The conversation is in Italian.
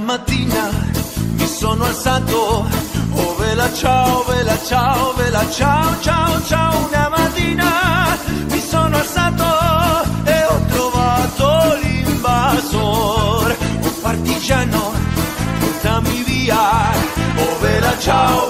mattina mi sono alzato, oh vela ciao, vela ciao, vela ciao, ciao, ciao, una mattina mi sono alzato e ho trovato l'invasor, un partigiano, portami via, oh vela ciao,